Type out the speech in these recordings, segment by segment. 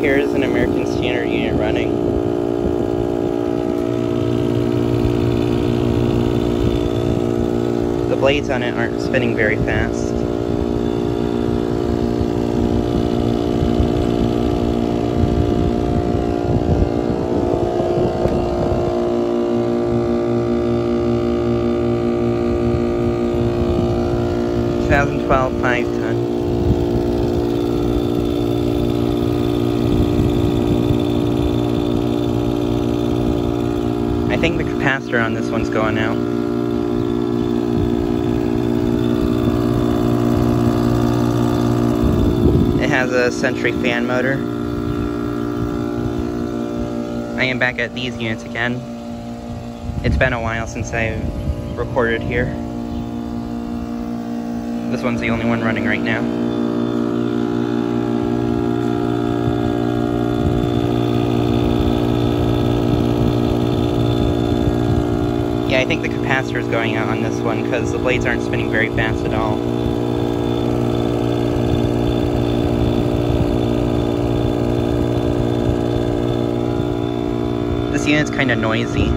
Here is an American Standard unit running. The blades on it aren't spinning very fast. Five ton. I think the capacitor on this one's going out. It has a Century fan motor. I am back at these units again. It's been a while since I recorded here. This one's the only one running right now. Yeah, I think the capacitor is going out on this one because the blades aren't spinning very fast at all. This unit's kind of noisy.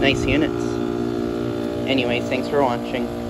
Nice units. Anyways, thanks for watching.